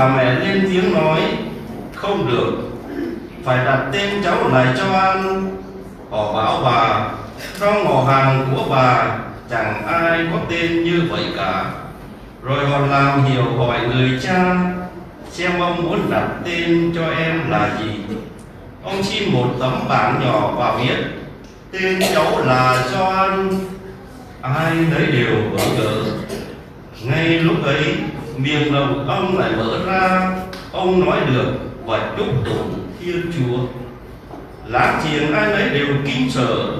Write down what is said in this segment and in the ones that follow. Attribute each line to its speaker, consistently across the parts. Speaker 1: bà mẹ lên tiếng nói không được phải đặt tên cháu lại cho an họ bảo bà trong họ hàng của bà chẳng ai có tên như vậy cả rồi họ làm hiểu hỏi người cha xem ông muốn đặt tên cho em là gì ông xin một tấm bảng nhỏ và viết tên cháu là cho Doan ai đấy đều bỡ ngỡ ngay lúc ấy miệng lòng ông lại mở ra ông nói được và chúc tụng thiên chúa láng giềng ai nấy đều kinh sợ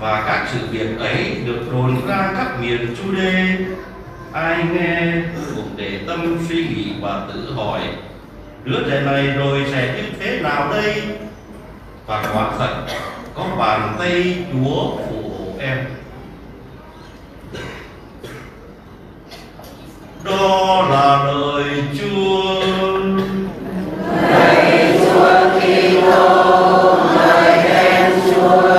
Speaker 1: và các sự việc ấy được rồn ra các miền chu đê ai nghe cũng để tâm suy nghĩ và tự hỏi đứa trẻ này rồi sẽ như thế nào đây và quả thật có bàn tay chúa phù hộ em đó là lời Chúa. Lời Chúa
Speaker 2: Kitô, lời khen Chúa.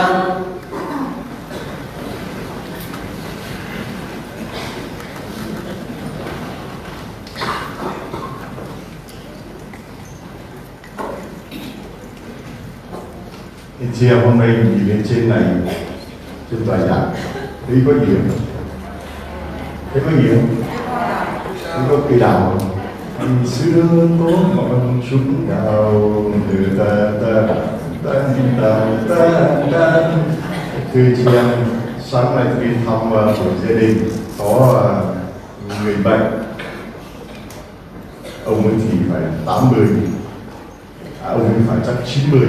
Speaker 3: chị em hôm nay nhìn lên trên này trên tòa nhà thấy có gì Thấy có gì có cây đào đi xưa có ngọn chúng đào từ ta ta ta ta ta ta thưa chị em sáng nay đi thăm và buổi gia đình có à, người bệnh ông ấy thì phải 80 à, ông ấy phải chắc 90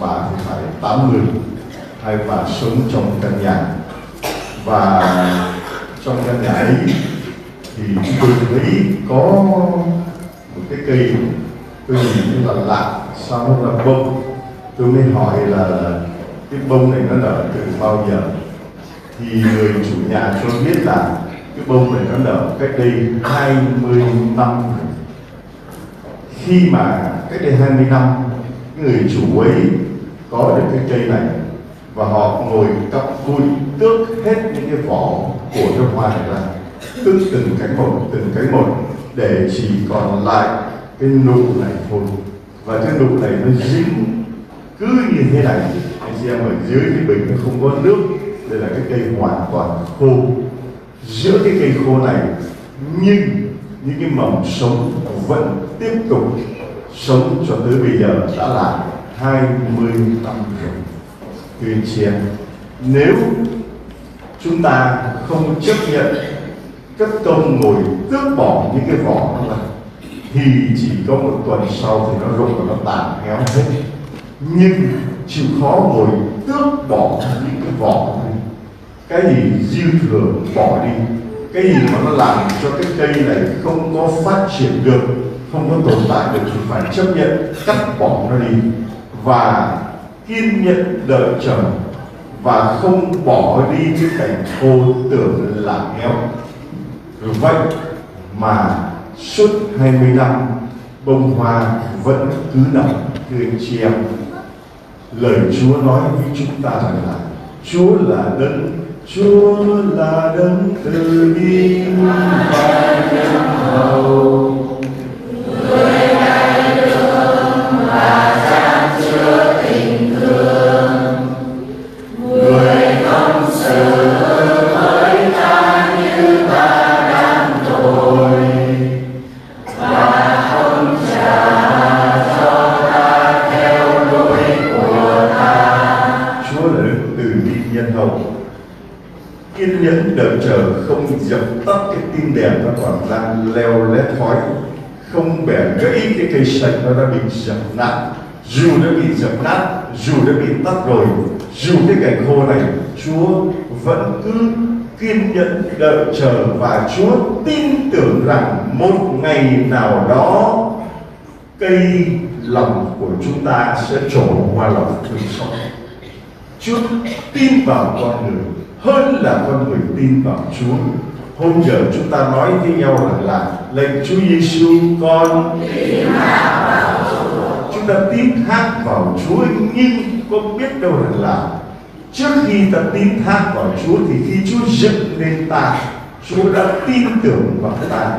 Speaker 3: bà thì phải 80 hai bà sống trong căn nhà và trong căn nhà ấy thì tôi thấy có một cái cây tôi nhìn như là lạ sao nó là bông tôi mới hỏi là cái bông này nó nở từ bao giờ thì người chủ nhà cho biết là cái bông này nó nở cách đây 20 năm khi mà cách đây 20 năm người chủ ấy có được cái cây này và họ ngồi cặp vui tước hết những cái vỏ của cái hoa này ra tức từng cái một từng cái một để chỉ còn lại cái nụ này thôi và cái nụ này nó dính cứ như thế này anh chị em ở dưới cái bình nó không có nước đây là cái cây hoàn toàn khô giữa cái cây khô này nhưng những cái mầm sống vẫn tiếp tục sống cho tới bây giờ đã là 20 năm rồi thưa anh nếu chúng ta không chấp nhận các công ngồi tước bỏ những cái vỏ nó là thì chỉ có một tuần sau thì nó rụng và nó tàn héo hết nhưng chịu khó ngồi tước bỏ những cái vỏ này cái gì dư thừa bỏ đi cái gì mà nó làm cho cái cây này không có phát triển được không có tồn tại được thì phải chấp nhận cắt bỏ nó đi và kiên nhẫn đợi chờ và không bỏ đi cái cảnh khô tưởng là héo Vậy mà suốt 20 năm bông hoa vẫn cứ nở thưa anh chị em lời Chúa nói với chúng ta rằng là Chúa là đấng Chúa là đấng từ bi và nhân hậu cây sạch nó đã bị dập nát dù đã bị dập nát dù đã bị tắt rồi dù cái cảnh khô này chúa vẫn cứ kiên nhẫn đợi chờ và chúa tin tưởng rằng một ngày nào đó cây lòng của chúng ta sẽ trổ hoa lòng thương xót chúa tin vào con người hơn là con người tin vào chúa hôm giờ chúng ta nói với nhau rằng là, là lạy Chúa Giêsu con chúng ta tin thác vào Chúa nhưng có biết đâu rằng là trước khi ta tin thác vào Chúa thì khi Chúa dựng lên ta Chúa đã tin tưởng vào ta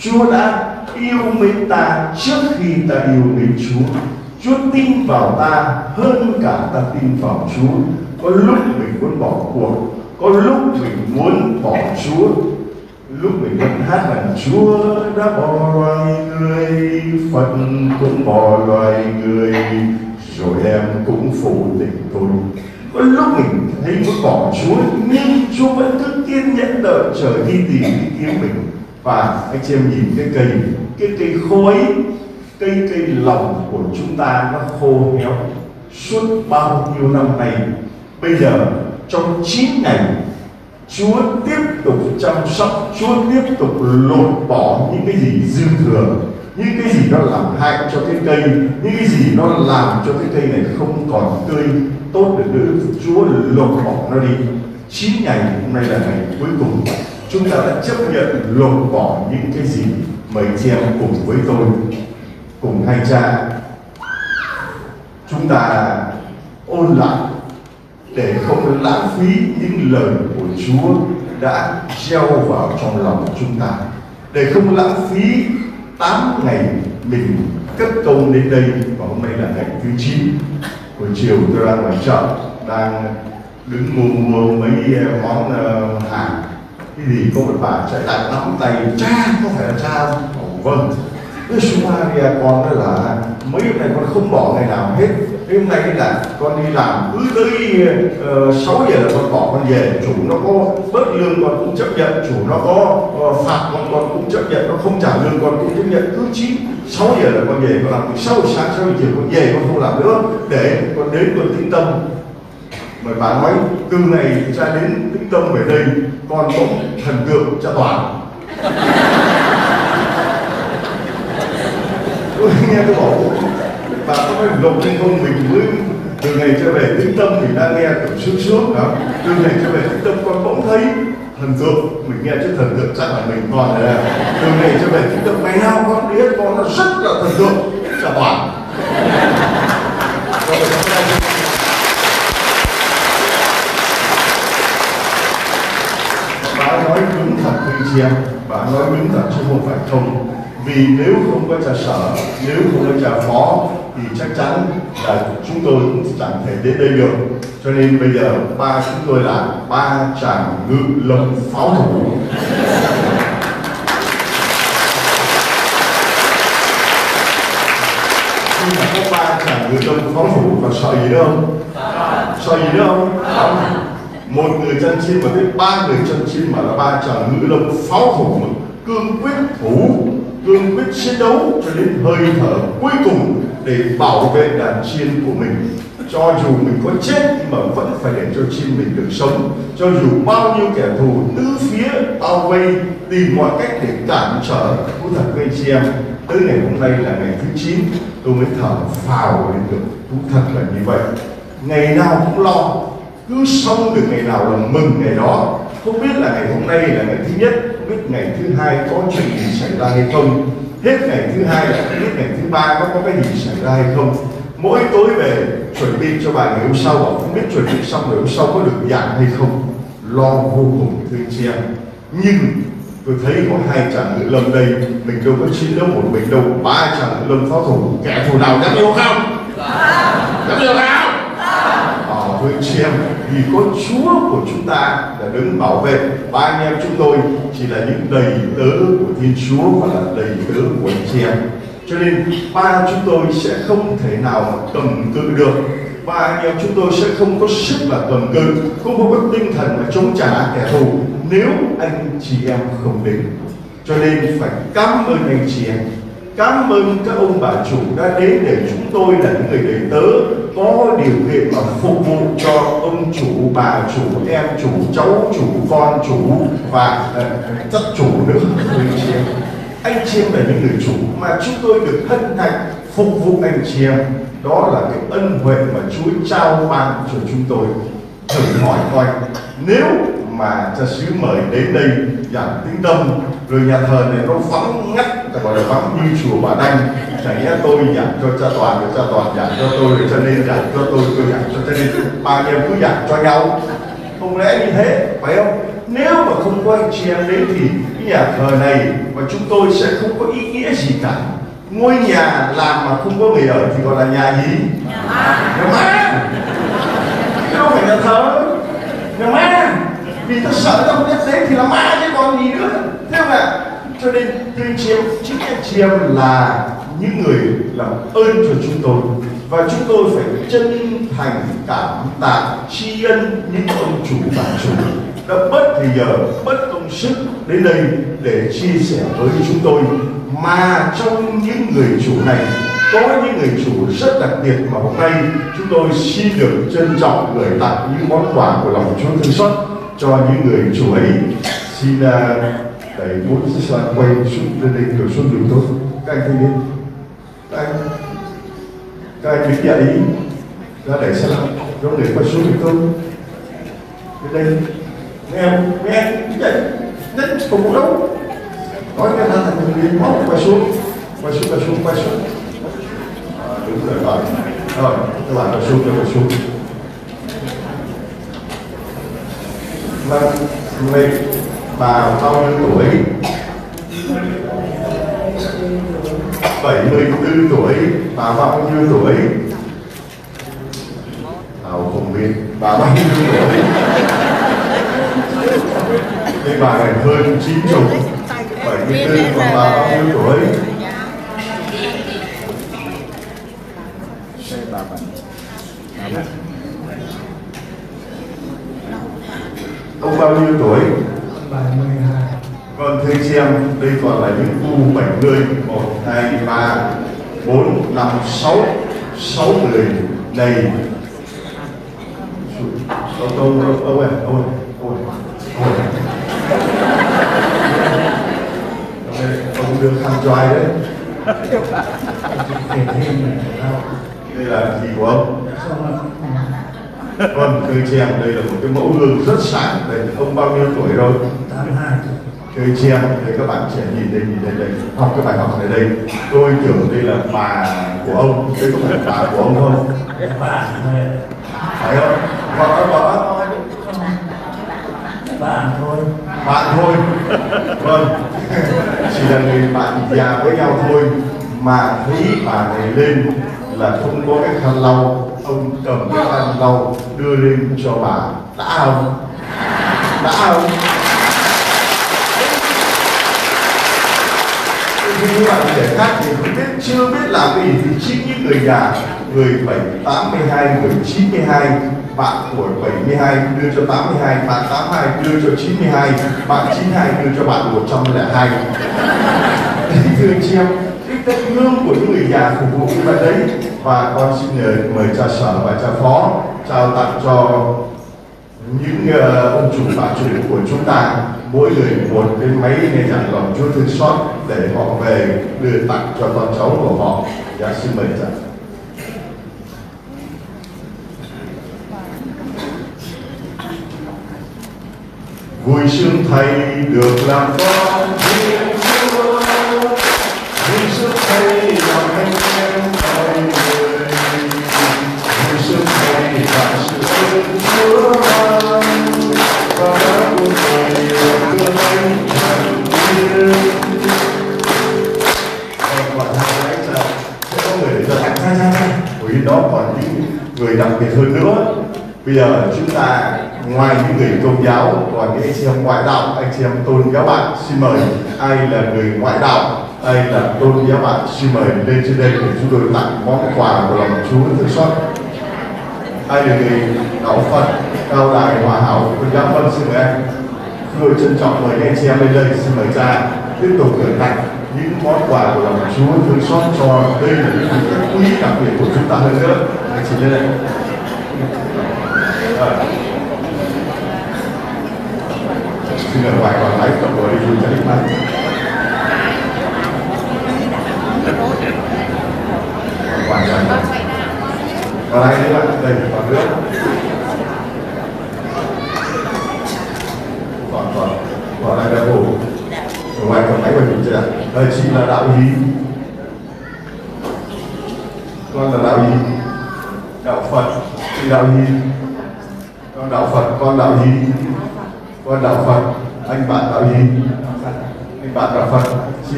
Speaker 3: Chúa đã yêu mến ta trước khi ta yêu mến Chúa Chúa tin vào ta hơn cả ta tin vào Chúa Có lúc mình muốn bỏ cuộc Có lúc mình muốn bỏ Chúa lúc mình vẫn hát là Chúa đã bỏ loài người Phật cũng bỏ loài người rồi em cũng phụ tình tôi có lúc mình thấy muốn bỏ Chúa nhưng Chúa vẫn cứ kiên nhẫn đợi chờ đi tìm đi kiếm mình và anh chị em nhìn cái cây cái cây khối cây cây lòng của chúng ta nó khô héo suốt bao nhiêu năm nay bây giờ trong 9 ngày Chúa tiếp tục chăm sóc Chúa tiếp tục lột bỏ những cái gì dư thừa những cái gì nó làm hại cho cái cây những cái gì nó làm cho cái cây này không còn tươi tốt được nữa Chúa lột bỏ nó đi chín ngày hôm nay là ngày cuối cùng chúng ta đã chấp nhận lột bỏ những cái gì mấy chị em cùng với tôi cùng hai cha chúng ta ôn lại để không lãng phí những lời của Chúa đã gieo vào trong lòng chúng ta để không lãng phí 8 ngày mình cất công đến đây và hôm nay là ngày thứ 9 buổi chiều tôi ra ngoài chợ đang đứng mua mua mấy ờ, món ờ, hàng cái gì có một bà chạy lại nắm tay cha có phải là cha không oh, vâng Đức Maria con đó là mấy hôm nay con không bỏ ngày nào hết hôm nay là con đi làm cứ tới ờ, uh, 6 giờ là con bỏ con về chủ nó có bớt lương con cũng chấp nhận chủ nó có uh, phạt con con cũng chấp nhận nó không trả lương con cũng chấp nhận cứ chín 6 giờ là con về con làm từ 6 sáng 6 giờ chiều con về con không làm nữa để con đến con tĩnh tâm mà bà nói từ này ra đến tĩnh tâm về đây con cũng thần tượng cho toàn tôi nghe tôi bảo và có phải đồng trên không mình mới từ ngày trở về tĩnh tâm mình đã nghe cảm sướng sướng đó từ ngày trở về tĩnh tâm con bỗng thấy thần tượng mình nghe trước thần tượng chắc là mình còn là từ ngày trở về tĩnh tâm ngày nào con biết con là rất là thần tượng chả hoàn bà nói đúng thật với chị em bà nói đúng thật chứ không phải không vì nếu không có trà sở, nếu không có trà phó thì chắc chắn là chúng tôi cũng chẳng thể đến đây được. Cho nên bây giờ ba chúng tôi là ba chàng ngự lâm pháo thủ. Nhưng mà có ba chàng ngự lâm pháo thủ còn sợ gì nữa không? Sợ gì nữa không? một người chân chim mà tới ba người chân chim mà là ba chàng ngự lâm pháo thủ cương quyết thủ cương quyết chiến đấu cho đến hơi thở cuối cùng để bảo vệ đàn chiên của mình cho dù mình có chết nhưng mà vẫn phải để cho chim mình được sống cho dù bao nhiêu kẻ thù tứ phía bao vây tìm mọi cách để cản trở thú thật với chị em tới ngày hôm nay là ngày thứ 9 tôi mới thở phào lên được thú thật là như vậy ngày nào cũng lo cứ xong được ngày nào là mừng ngày đó không biết là ngày hôm nay là ngày thứ nhất biết ngày thứ hai có chuyện gì xảy ra hay không hết ngày thứ hai là biết ngày thứ ba có có cái gì xảy ra hay không mỗi tối về chuẩn bị cho bài ngày hôm sau bảo không biết chuẩn bị xong ngày hôm sau có được dạng hay không lo vô cùng thương chị em nhưng tôi thấy có hai chàng nữ lâm đây mình đâu có chiến đấu một mình đâu ba chàng nữ lâm phó thủ kẻ thù nào dám yêu không dám yêu không ờ thương chị em vì có Chúa của chúng ta là đứng bảo vệ ba anh em chúng tôi chỉ là những đầy tớ của Thiên Chúa và là đầy tớ của anh chị em cho nên ba chúng tôi sẽ không thể nào mà cầm cự được ba anh em chúng tôi sẽ không có sức và cầm cự không có tinh thần mà chống trả kẻ thù nếu anh chị em không đến cho nên phải cảm ơn anh chị em cảm ơn các ông bà chủ đã đến để chúng tôi là những người đầy tớ có điều kiện mà phục vụ cho ông chủ, bà chủ, em chủ, cháu chủ, con chủ và ờ, chất chủ nữa người chị em. Anh chị em là những người chủ mà chúng tôi được hân hạnh phục vụ anh chị em. Đó là cái ân huệ mà Chúa trao ban cho chúng tôi. Thử hỏi coi, nếu mà cha xứ mời đến đây giảng tiếng tâm rồi nhà thờ này nó vắng ngắt gọi là vắng như chùa bà đanh chẳng lẽ tôi giảng cho cha toàn rồi cha toàn giảng cho tôi rồi cho nên giảng cho tôi tôi giảng cho cha nên ba anh em cứ giảng cho nhau không lẽ như thế phải không nếu mà không có anh chị em đến thì cái nhà thờ này và chúng tôi sẽ không có ý nghĩa gì cả ngôi nhà làm mà không có người ở thì gọi là nhà gì nhà mát nhà mát đâu phải nhà thờ nhà mát vì ta sợ ta không biết đấy thì là ma chứ còn gì nữa thế không ạ cho nên tuyên chiêm chính anh chị em là những người làm ơn cho chúng tôi và chúng tôi phải chân thành cảm tạ tri ân những ông chủ bà chủ đã bất thì giờ bất công sức đến đây để chia sẻ với chúng tôi mà trong những người chủ này có những người chủ rất đặc biệt mà hôm nay chúng tôi xin được trân trọng gửi tặng những món quà của lòng Chúa thương xót cho những người chủ ấy xin uh, đẩy mũi chiếc xe quay xuống lên đây rồi xuống đường thôi các anh thanh niên các anh các anh ý ra đẩy xe lăn cho người quay xuống đường thôi lên đây nghe nghe đứng dậy đến cùng một lúc nói cái thằng thanh niên máu quay xuống quay xuống quay xuống quay xuống à, đúng rồi rồi các bạn quay xuống quay xuống Vâng, mình bà bao nhiêu tuổi? 74 tuổi, bà bao nhiêu tuổi? Tao không biết, bà bao nhiêu tuổi? Thì bà này hơn 90, 74, còn bà bao nhiêu tuổi? Ông bao nhiêu tuổi? 72 Con thưa chị em đây toàn là những khu 70 1, 2, 3, 4, 5, 6 6 người này Ông, ông, ông, ông, ông, ông, ông, ông, ông được khăn choai đấy đây là gì của ông dạ,
Speaker 2: vâng thưa chị em đây là một cái mẫu gương rất sáng đây ông bao nhiêu tuổi rồi 82 thưa chị em thấy các bạn trẻ nhìn đây nhìn đây đây học cái bài học này đây
Speaker 3: tôi tưởng đây là bà của ông đây có phải bà của ông không bà phải không vợ vợ bạn thôi bạn thôi vâng chỉ là người bạn già với nhau thôi mà thấy bà này lên là không có cái khăn lau ông cầm cái khăn lau đưa lên cho bà đã không đã không như bạn trẻ khác thì không biết chưa biết làm cái gì thì chính những người già người bảy tám mươi hai người chín mươi hai bạn của 72 đưa cho 82, bạn 82 đưa cho 92, bạn 92 đưa cho bạn 102. Thưa chị em, tấm gương của những người già phục vụ chúng ta đấy và con xin nhờ, mời cha sở và cha phó trao tặng cho những uh, ông chủ bà chủ của chúng ta mỗi người một cái máy nghe nhạc lòng chúa thương xót để họ về đưa tặng cho con cháu của họ dạ xin mời cha vui sướng thầy được làm con thiên chúa người đặc biệt hơn nữa bây giờ chúng ta ngoài những người công giáo còn những anh chị em ngoại đạo anh chị em tôn giáo bạn xin mời ai là người ngoại đạo đây là tôn giáo bạn xin mời lên trên đây để chúng tôi tặng món quà của lòng Chúa thương xót. ai đề nghị đạo Phật cao đài hòa hảo của giáo phân xin mời em. Người trân trọng mời anh chị em lên đây xin mời cha tiếp tục gửi tặng những món quà của lòng Chúa thương xót cho đây là những cái quý đặc biệt của chúng ta hơn nữa. Anh chị lên đây. Xin mời ngoài còn lái cầm với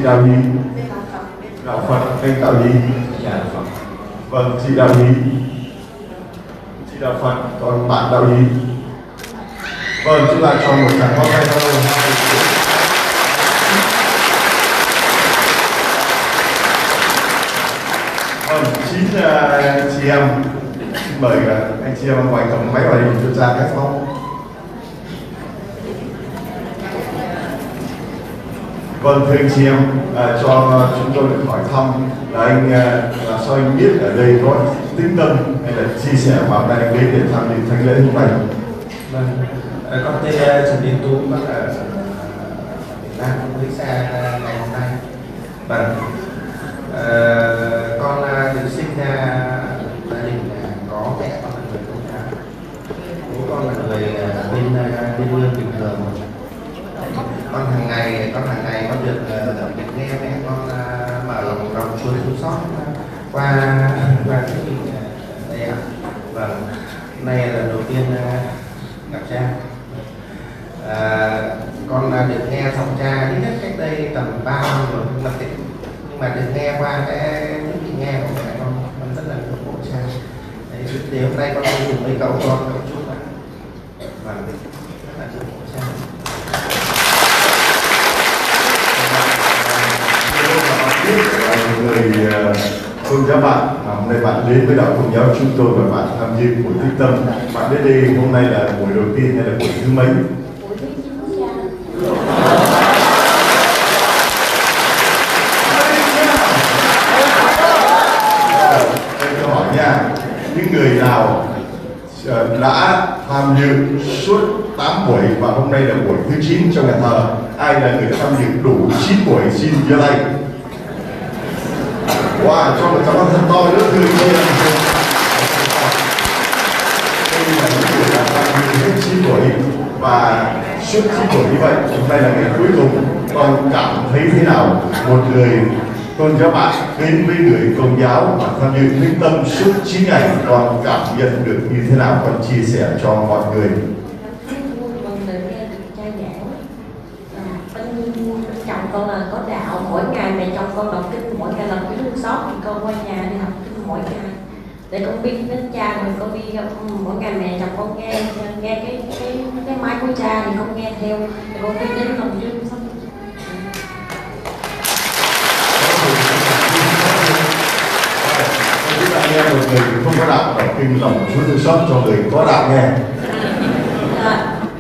Speaker 3: Đạo Hí Đạo Phật Kênh dạ, Đạo phật Vâng, chị Đạo Hí Chị Đạo Phật, còn bạn Đạo Hí Vâng, chúng ta cho một tràng pháo tay thôi Vâng, chín uh, à, chị em Xin mời uh, anh chị em ngoài cầm máy vào đây chúng ta các phong Vâng, thưa anh chị em, à, cho à, chúng tôi được hỏi thăm là anh à, là sao anh biết ở đây có tĩnh tâm hay là chia sẻ bảo đại anh đến để tham dự thánh lễ hôm nay? Vâng,
Speaker 1: à, con tên à, Trần Đình Tú, bác ở Việt Nam, với xa à, ngày hôm nay. Vâng, à, con được sinh ra gia đình có mẹ con là người công giáo, bố con là người bên bên lương bình thường Ờ, con hàng ngày con hàng ngày con được động viên nghe mẹ con mở lòng lòng chuối xuống sót ờ, qua qua cái mình ờ, đây ạ vâng nay là đầu tiên gặp cha à, con được nghe giọng cha ít nhất cách đây tầm ba năm rồi nhưng mà nhưng mà được nghe qua cái những cái nghe của mẹ
Speaker 3: con con rất là ngưỡng mộ cha
Speaker 1: thì hôm nay con cùng với cậu con cậu chúc ạ vâng
Speaker 3: cùng các bạn à, hôm nay bạn đến với đạo công giáo chúng tôi và bạn tham dự buổi thức tâm bạn đến đây hôm nay là buổi đầu tiên hay là buổi thứ mấy hỏi nha những người nào ờ, đã tham dự suốt 8 buổi và hôm nay là buổi thứ 9 trong nhà thờ ai là người đã tham dự đủ 9 buổi xin giơ tay Wow, cho một tràng pháo thật to nữa từ kia. Đây những buổi đàm phán hết chi tuổi và suốt chi tuổi như vậy, hôm nay là ngày cuối cùng. Con cảm thấy thế nào một người tôn giáo bạn đến với người công giáo và tham dự với tâm suốt 9 ngày con cảm nhận được như thế nào con chia sẻ cho mọi người
Speaker 1: để con biết đến cha rồi con đi mỗi ngày mẹ chồng con nghe nghe cái cái cái máy của cha thì con nghe theo để con biết đến lòng chung xong
Speaker 3: chúng ta nghe một người không có đạo đọc kinh lòng chúa thương xót cho người có đạo nghe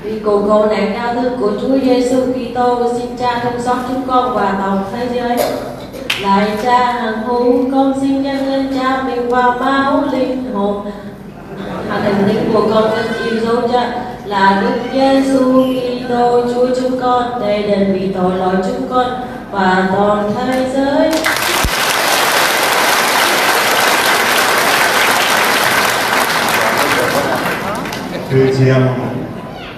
Speaker 1: vì cầu cầu này cao thương của Chúa Giêsu Kitô xin Cha thương xót chúng con và toàn thế giới. Lạy cha hằng hữu con xin dâng lên cha mình hòa máu linh hồn thần linh của con con chịu dấu cha là Đức Giêsu Kitô Chúa chúng con để đền vì tội lỗi chúng con và toàn thế giới.
Speaker 3: Thưa chị em,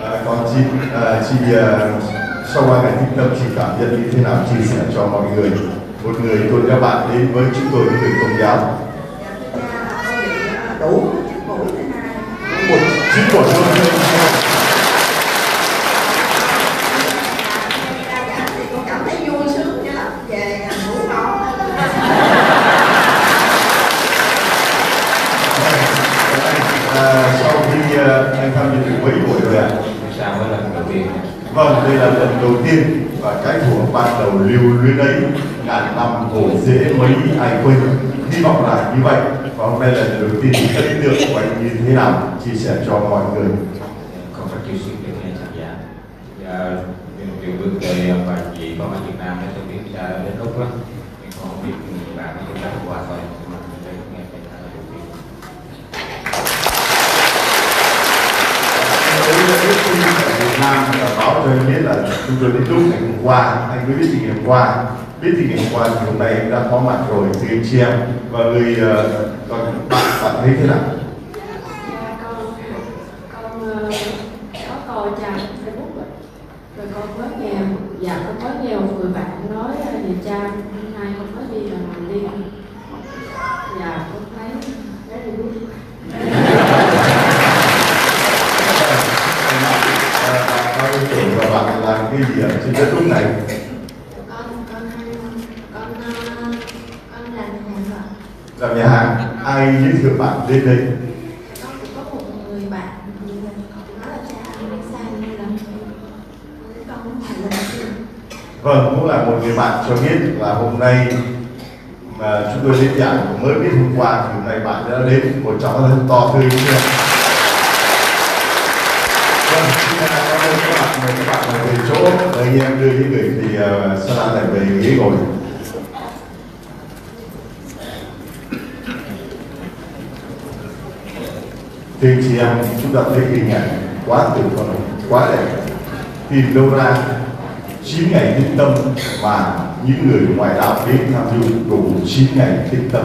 Speaker 3: à, con chị à, chị à, sau ba ngày thích tâm chị cảm nhận như thế nào chia sẻ cho mọi người một người tôn giáo bạn đến với chúng tôi những người công giáo đủ
Speaker 2: một chín buổi luôn
Speaker 3: anh tham dự mấy buổi rồi ạ? Sao mới lần đầu tiên? Vâng, đây là lần đầu tiên và cái của ban đầu lưu luyến ấy ngàn năm cổ dễ mấy ai quên hy vọng là như vậy và hôm nay là lần đầu tiên ấn tượng của anh như thế nào chia sẻ cho mọi người con phải chia sẻ với nhà tham giả và dạ, điều bước đây và chị có mặt Việt Nam để tôi biết là đến lúc đó nhưng con
Speaker 1: không biết bạn chúng ta qua thôi
Speaker 3: Việt Nam và báo cho anh biết là chúng tôi đến lúc ngày hôm qua anh mới biết gì ngày hôm qua thế thì ngày qua thì hôm nay đã có mặt rồi thì anh chị em và người còn ờ, uh, bạn bạn thấy thế nào à,
Speaker 1: con, con, uh, có trang Facebook rồi. con mới nghèo dạ ờ, con mới nghèo người bạn nói về cha hôm nay con mới đi là mình đi dạ con thấy cái gì vui bạn là cái
Speaker 3: gì ở trên đất nước này làm nhà hàng ai giới thiệu bạn đến đây vâng cũng là một người bạn cho biết là hôm nay mà chúng tôi đến giảng mới biết hôm qua thì hôm nay bạn đã đến một cháu rất to tươi như vậy
Speaker 2: vâng xin cảm các bạn mời các bạn ngồi về chỗ
Speaker 3: anh em đưa những người thì uh, sẽ lại về ghế ngồi thì chị em chúng ta thấy hình ảnh quá tuyệt vời quá đẹp tìm đâu ra 9 ngày tĩnh tâm và những người ngoại đạo đến tham dự đủ chín ngày tĩnh tâm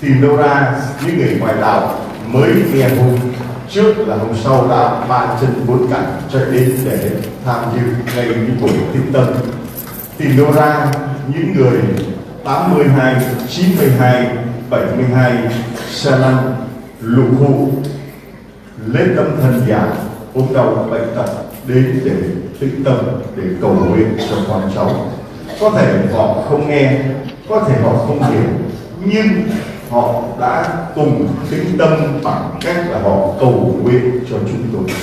Speaker 3: tìm đâu ra những người ngoại đạo mới nghe hôm trước là hôm sau đã ba chân bốn cẳng chạy đến để tham dự ngay những buổi tĩnh tâm tìm đâu ra những người 82, 92, 72 xe lăn lục hụ lên tâm thần giả ốm đau bệnh tật đến để
Speaker 2: tĩnh tâm để cầu nguyện cho con cháu có thể họ không nghe có thể họ không hiểu nhưng
Speaker 3: họ đã cùng tĩnh tâm bằng cách là họ cầu nguyện cho chúng tôi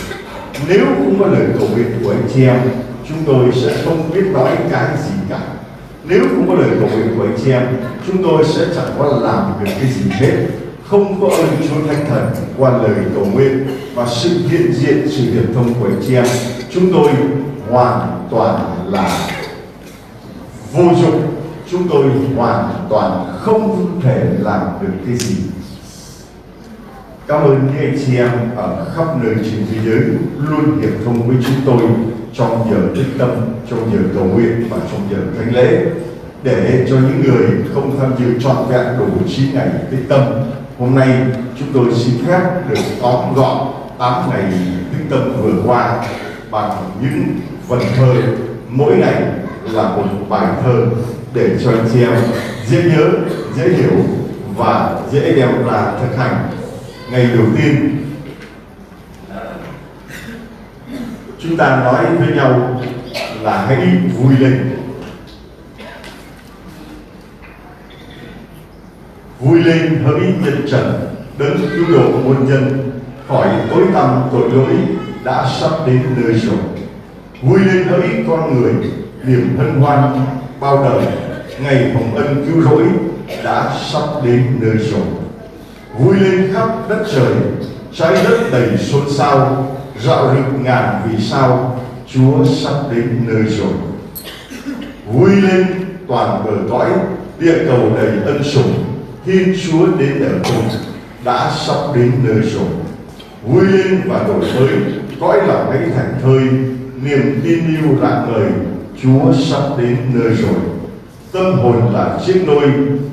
Speaker 3: nếu không có lời cầu nguyện của anh chị em chúng tôi sẽ không biết nói cái gì cả nếu không có lời cầu nguyện của anh chị em chúng tôi sẽ chẳng có làm được cái gì hết không có ơn Chúa Thánh Thần qua lời cầu nguyện và sự hiện diện sự hiệp thông của anh chị em chúng tôi hoàn toàn là vô dụng chúng tôi hoàn toàn không thể làm được cái gì cảm ơn những anh chị em ở khắp nơi trên thế giới luôn hiệp thông với chúng tôi trong giờ đức tâm trong giờ cầu nguyện và trong giờ thánh lễ để cho những người không tham dự trọn vẹn đủ 9 ngày cái tâm Hôm nay chúng tôi xin phép được tóm gọn 8 ngày tinh tâm vừa qua bằng những vần thơ mỗi ngày là một bài thơ để cho anh chị em dễ nhớ, dễ hiểu và dễ đem là thực hành. Ngày đầu tiên chúng ta nói với nhau là hãy vui lên vui lên hỡi nhân trần đấng cứu độ muôn nhân khỏi tối tăm tội lỗi đã sắp đến nơi rồi vui lên hỡi con người niềm hân hoan bao đời ngày hồng ân cứu rỗi đã sắp đến nơi rồi vui lên khắp đất trời trái đất đầy xôn xao rạo rực ngàn vì sao chúa sắp đến nơi rồi vui lên toàn bờ cõi địa cầu đầy ân sủng Thiên Chúa đến đời cùng đã sắp đến nơi rồi. Vui lên và đổi mới, cõi lòng hãy thành thơi, niềm tin yêu rạng ngời, Chúa sắp đến nơi rồi. Tâm hồn là chiếc nôi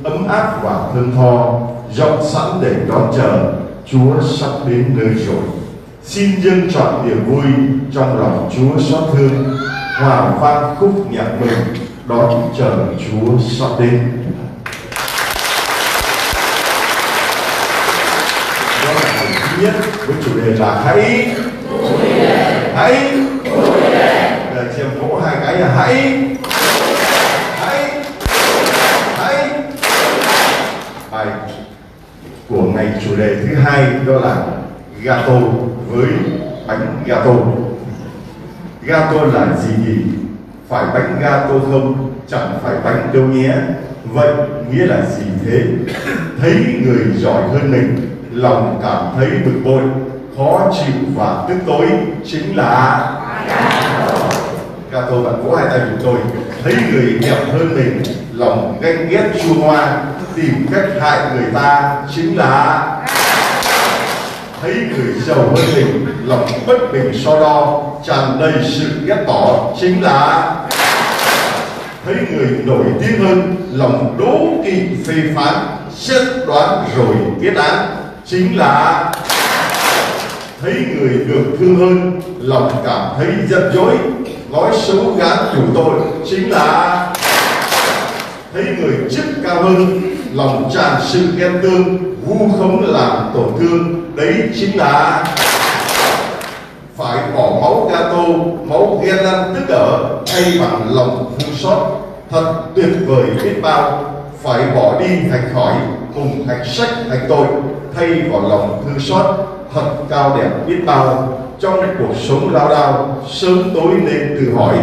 Speaker 3: ấm áp và thân tho, rộng sẵn để đón chờ, Chúa sắp đến nơi rồi. Xin dân chọn niềm vui trong lòng Chúa xót thương, hòa vang khúc nhạc mừng đón chờ Chúa sắp đến. viết với chủ đề là hãy hãy là chiêm vỗ hai cái là hãy hãy hãy bài của ngày chủ đề thứ hai đó là gato với bánh gato
Speaker 2: gato là gì nhỉ
Speaker 3: phải bánh gato không chẳng phải bánh đâu nhé vậy nghĩa là gì thế thấy người giỏi hơn mình lòng cảm thấy bực bội khó chịu và tức tối chính là ca Cato bạn vỗ hai tay của tôi thấy người nghèo hơn mình lòng ganh ghét chua ngoa tìm cách hại người ta chính là thấy người giàu hơn mình lòng bất bình so đo tràn đầy sự ghét bỏ chính là thấy người nổi tiếng hơn lòng đố kỵ phê phán xét đoán rồi kết án chính là thấy người được thương hơn lòng cảm thấy giận dỗi nói xấu gán đủ tôi chính là thấy người chức cao hơn lòng tràn sự ghen tương vu khống làm tổn thương đấy chính là phải bỏ máu ga tô máu ghen ăn tức ở thay bằng lòng thương xót thật tuyệt vời biết bao phải bỏ đi thành khỏi cùng hạnh sách hạnh tội thay vào lòng thương xót thật cao đẹp biết bao trong cuộc sống lao đao sớm tối nên tự hỏi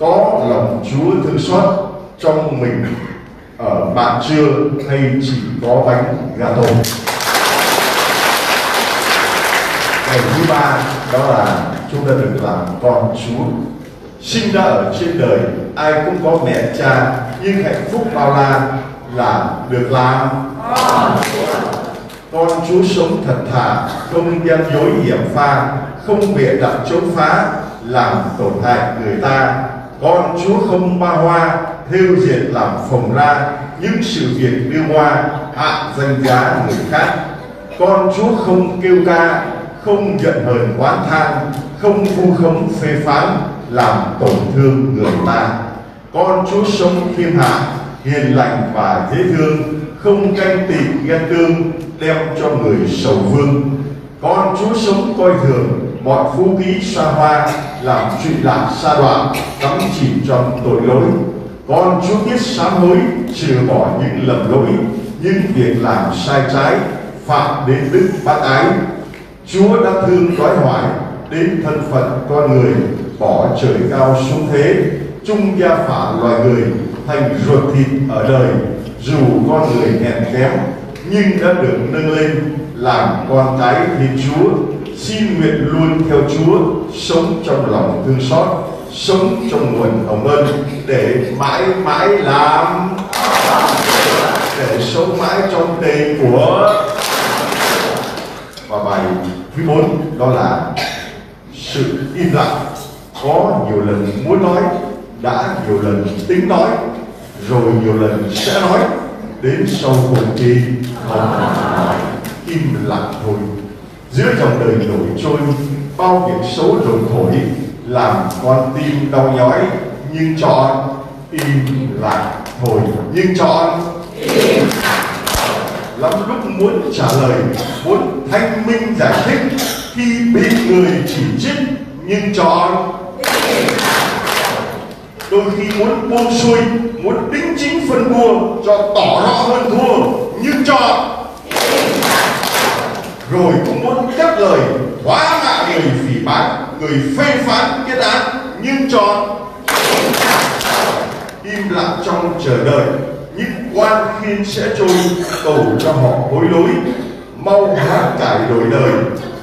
Speaker 3: có lòng Chúa thương xót trong mình ở bạn chưa hay chỉ có bánh gà tổ ngày thứ ba đó là chúng ta được làm con Chúa sinh ra ở trên đời ai cũng có mẹ cha nhưng hạnh phúc bao la là được làm con Chúa sống thật thà, không gian dối hiểm pha, không bịa đặt chống phá, làm tổn hại người ta. Con Chúa không ba hoa, thêu diệt làm phồng ra, những sự việc đưa hoa, hạ danh giá người khác. Con Chúa không kêu ca, không giận hờn oán than, không vu khống phê phán, làm tổn thương người ta. Con Chúa sống khiêm hạ, hiền lành và dễ thương, không tranh tìm ghen tương đem cho người sầu vương con chúa sống coi thường mọi phú quý xa hoa làm chuyện lạc xa đoạn đắm chìm trong tội lỗi con chúa biết sám hối trừ bỏ những lầm lỗi những việc làm sai trái phạm đến đức bác ái chúa đã thương đói hoài đến thân phận con người bỏ trời cao xuống thế chung gia phả loài người thành ruột thịt ở đời dù con người hèn kém nhưng đã được nâng lên làm con cái thiên Chúa xin nguyện luôn theo Chúa sống trong lòng thương xót sống trong nguồn hồng ân để mãi mãi làm để sống mãi trong đời của và bài thứ bốn đó là sự im lặng có nhiều lần muốn nói đã nhiều lần tính nói rồi nhiều lần sẽ nói đến sau cùng thì không nói im lặng thôi giữa dòng đời nổi trôi bao việc số rồi thổi làm con tim đau nhói nhưng chọn im lặng thôi nhưng chọn lắm lúc muốn trả lời muốn thanh minh giải thích khi bị người chỉ trích nhưng chọn đôi khi muốn buông xuôi muốn đính chính phân thua cho tỏ rõ hơn thua nhưng cho rồi cũng muốn tiếp lời hóa mạ người phỉ báng người phê phán kết án nhưng cho im lặng trong chờ đợi những quan khiên sẽ trôi cầu cho họ hối lỗi mau hóa cải đổi đời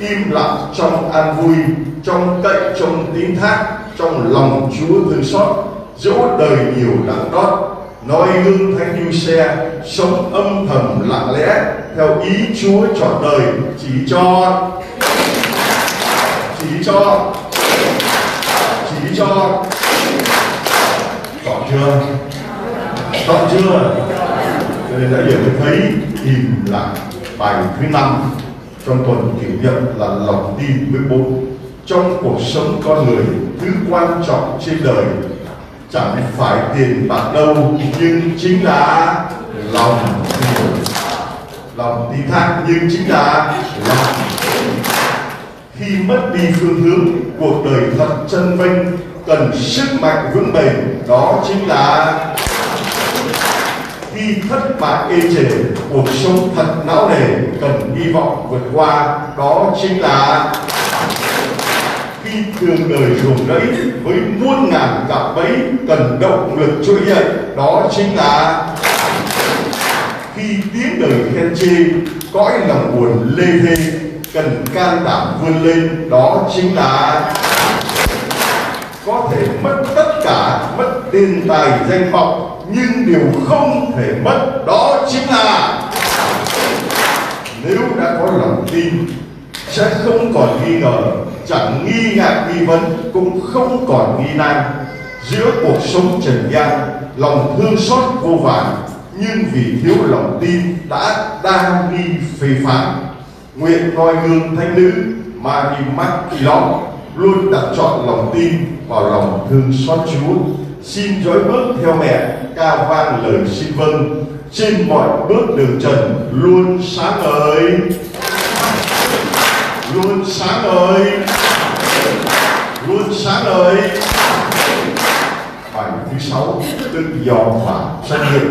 Speaker 3: im lặng trong an vui trong cậy trong tín thác trong lòng chúa thương xót dẫu đời nhiều nắng đót nói gương thanh như xe sống âm thầm lặng lẽ theo ý chúa chọn đời chỉ cho chỉ cho chỉ cho
Speaker 2: còn chưa còn chưa
Speaker 3: cho nên đại diện thấy tìm lại bài thứ năm trong tuần kỷ niệm là lòng tin với bốn trong cuộc sống con người thứ quan trọng trên đời chẳng phải tiền bạc đâu nhưng chính là lòng lòng tin thác nhưng chính là lòng khi mất đi phương hướng cuộc đời thật chân vinh cần sức mạnh vững bền đó chính là khi thất bại ê chề cuộc sống thật não nề cần hy vọng vượt qua đó chính là khi thương đời ruồng rẫy với muôn ngàn cạm bẫy cần động lực trỗi dậy đó chính là khi tiếng đời khen chê cõi lòng buồn lê thê cần can đảm vươn lên đó chính là có thể mất tất cả mất tiền tài danh vọng nhưng điều không thể mất đó chính là nếu đã có lòng tin sẽ không còn nghi ngờ chẳng nghi ngại nghi vấn cũng không còn nghi nan giữa cuộc sống trần gian lòng thương xót vô vàn nhưng vì thiếu lòng tin đã đa nghi phê phán nguyện noi gương thanh nữ mà kỳ Magdalene luôn đặt chọn lòng tin vào lòng thương xót Chúa xin dối bước theo mẹ cao vang lời xin vâng trên mọi bước đường trần luôn sáng ngời sáng ngời luôn sáng ngời bài thứ sáu tên do và doanh nghiệp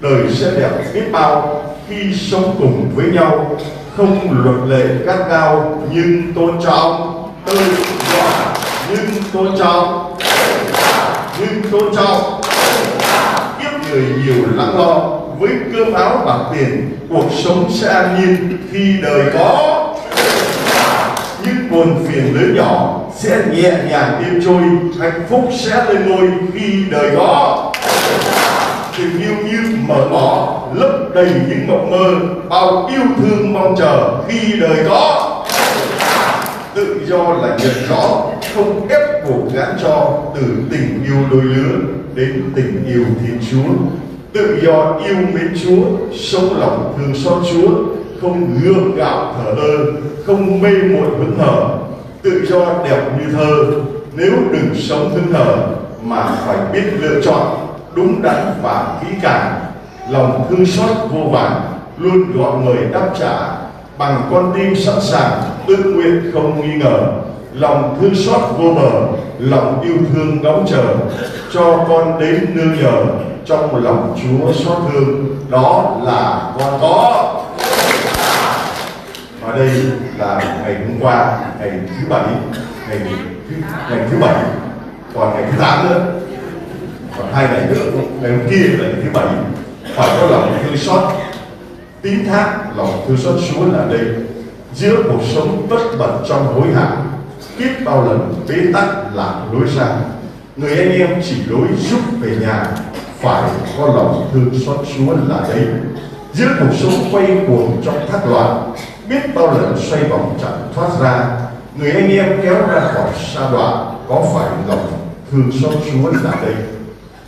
Speaker 3: đời sẽ đẹp biết bao khi sống cùng với nhau không luật lệ gắt gao nhưng tôn trọng tự do nhưng tôn trọng nhưng tôn trọng kiếp người nhiều lắng lo với cơm áo bạc tiền cuộc sống sẽ an nhiên khi đời có buồn phiền lớn nhỏ sẽ nhẹ nhàng yên trôi hạnh phúc sẽ lên ngôi khi đời đó tình yêu như mở ngỏ lấp đầy những mộng mơ bao yêu thương mong chờ khi đời đó tự do là nhận rõ không ép buộc gán cho từ tình yêu đôi lứa đến tình yêu thiên chúa tự do yêu mến chúa sống lòng thương xót chúa không gương gạo thở lơ không mê muội hứng hở tự do đẹp như thơ nếu đừng sống hứng hở mà phải biết lựa chọn đúng đắn và kỹ càng lòng thương xót vô vàn luôn gọi người đáp trả bằng con tim sẵn sàng tự nguyện không nghi ngờ lòng thương xót vô bờ lòng yêu thương đóng chờ cho con đến nương nhờ trong lòng chúa xót thương đó là con có và đây là ngày hôm qua ngày thứ bảy ngày thứ, ngày thứ bảy còn ngày thứ tám nữa còn hai ngày nữa ngày hôm kia là ngày thứ bảy phải có lòng thương xót tín thác lòng thương xót Chúa là đây giữa cuộc sống bất vẩn trong hối hả kiếp bao lần bế tắc làm lối ra người anh em chỉ lối giúp về nhà phải có lòng thương xót Chúa là đây giữa cuộc sống quay cuồng trong thác loạn biết bao lần xoay vòng chẳng thoát ra người anh em kéo ra khỏi sa đoạn có phải ngọc thường xót chúa là đây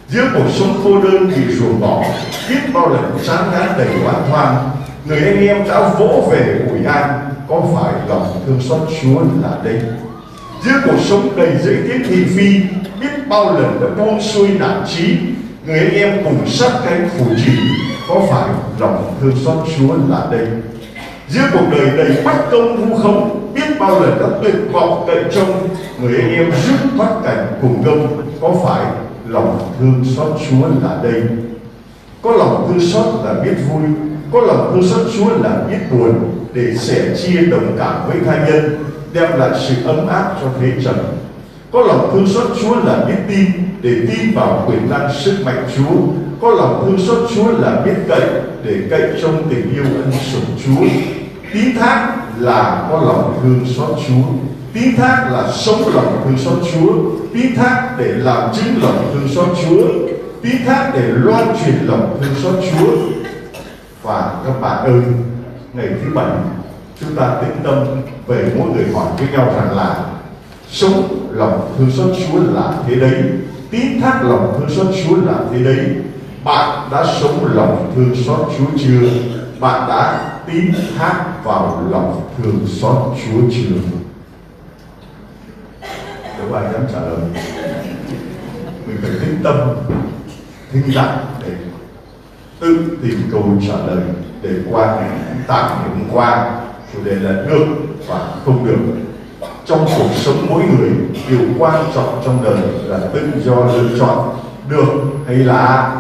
Speaker 3: giữa cuộc sống cô đơn bị ruồng bỏ biết bao lần chán ngán đầy oán hoang người anh em đã vỗ về ủi an có phải lòng thương xót chúa là đây giữa cuộc sống đầy dẫy tiếc thị phi biết bao lần đã buông xuôi nản trí người anh em cùng sát cánh phù trì có phải lòng thương xót chúa là đây giữa cuộc đời đầy bất công vu không biết bao lần đã tuyệt vọng cậy trông người anh em giúp thoát cảnh cùng gông có phải lòng thương xót chúa là đây có lòng thương xót là biết vui có lòng thương xót chúa là biết buồn để sẻ chia đồng cảm với tha nhân đem lại sự ấm áp cho thế trần có lòng thương xót chúa là biết tin để tin vào quyền năng sức mạnh chúa có lòng thương xót chúa là biết cậy để cậy trong tình yêu ân sủng chúa tiếng thác là có lòng thương xót chúa tiếng thác là sống lòng thương xót chúa tiếng thác để làm chứng lòng thương xót chúa tiếng thác để loan truyền lòng thương xót chúa và các bạn ơi ngày thứ bảy chúng ta tĩnh tâm về mỗi người hỏi với nhau rằng là sống lòng thương xót chúa là thế đấy tín thác lòng thương xót chúa là thế đấy bạn đã sống lòng thương xót chúa chưa bạn đã tín thác vào lòng thương xót Chúa trường. Nếu ai dám trả lời, mình phải tĩnh tâm, thinh lặng để tự tìm câu trả lời để qua ngày tạm 8 hôm qua chủ đề là được và không được trong cuộc sống mỗi người điều quan trọng trong đời là tự do lựa chọn được hay là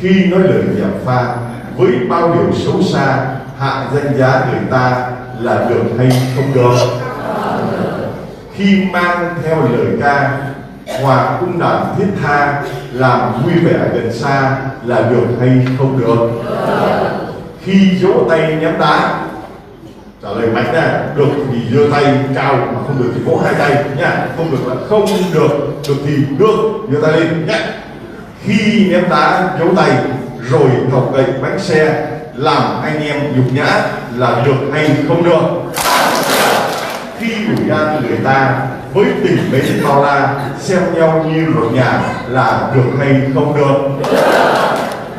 Speaker 3: khi nói lời giảm pha với bao điều xấu xa hạ danh giá người ta là được hay không được khi mang theo lời ca hòa cung đàn thiết tha làm vui vẻ gần xa là được hay không được khi vỗ tay ném đá trả lời mạnh nè được thì giơ tay cao mà không được thì vỗ hai tay nha không được là không được được thì được giơ tay lên nhá khi ném đá vỗ tay rồi học gậy bánh xe làm anh em nhục nhã là được hay không được khi ủy an người ta với tình mấy bao la xem nhau như một nhà là được hay không được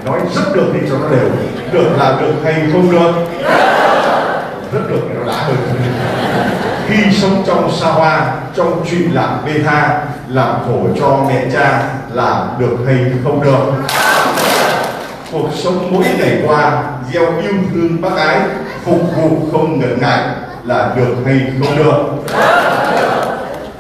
Speaker 3: nói rất được thì cho nó đều được là được hay không được rất được thì nó đã hơn khi sống trong xa hoa trong chuyện làm bê tha làm khổ cho mẹ cha là được hay không được cuộc sống mỗi ngày qua gieo yêu thương bác ái phục vụ không ngần ngại là được hay không được